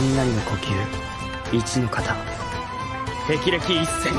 雷の呼吸。一の霹靂一閃